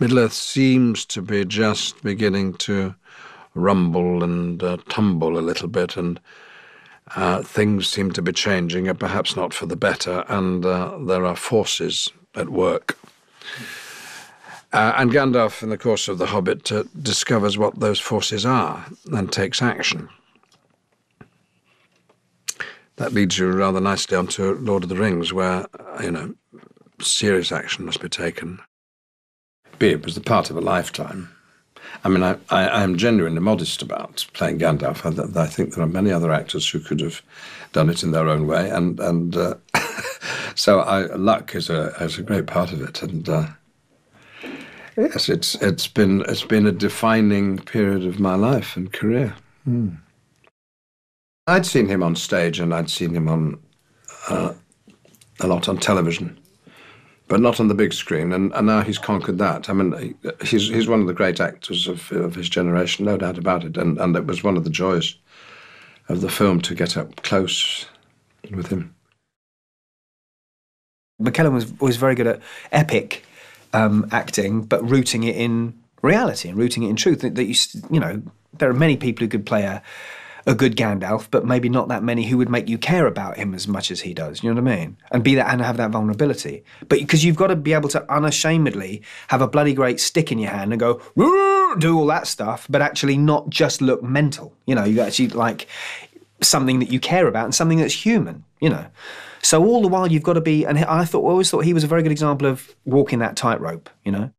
Middle Earth seems to be just beginning to rumble and uh, tumble a little bit, and uh, things seem to be changing, and perhaps not for the better, and uh, there are forces at work. Uh, and Gandalf, in the course of The Hobbit, uh, discovers what those forces are and takes action. That leads you rather nicely onto Lord of the Rings, where, uh, you know, serious action must be taken. It was the part of a lifetime. I mean, I, I, I, am genuinely modest about playing Gandalf. I, I, think there are many other actors who could have done it in their own way, and and uh, so I, luck is a is a great part of it. And uh, yes, it's it's been it's been a defining period of my life and career. Mm. I'd seen him on stage, and I'd seen him on uh, a lot on television but not on the big screen. And, and now he's conquered that. I mean, he's, he's one of the great actors of, of his generation, no doubt about it. And, and it was one of the joys of the film to get up close with him. McKellen was, was very good at epic um, acting, but rooting it in reality and rooting it in truth. That, that you, you know, there are many people who could play a a good Gandalf, but maybe not that many who would make you care about him as much as he does. You know what I mean? And be that and have that vulnerability. But because you've got to be able to unashamedly have a bloody great stick in your hand and go do all that stuff, but actually not just look mental. You know, you actually like something that you care about and something that's human. You know. So all the while you've got to be, and I thought, I always thought he was a very good example of walking that tightrope. You know,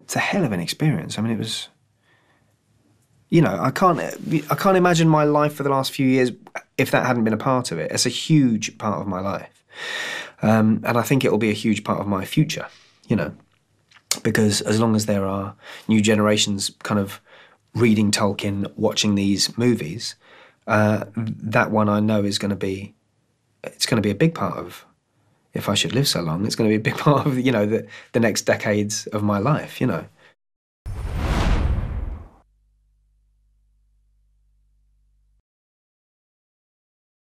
it's a hell of an experience. I mean, it was you know, I can't I can't imagine my life for the last few years if that hadn't been a part of it. It's a huge part of my life, um, and I think it will be a huge part of my future. You know, because as long as there are new generations kind of reading Tolkien, watching these movies, uh, that one I know is going to be it's going to be a big part of if I should live so long. It's going to be a big part of you know the the next decades of my life. You know.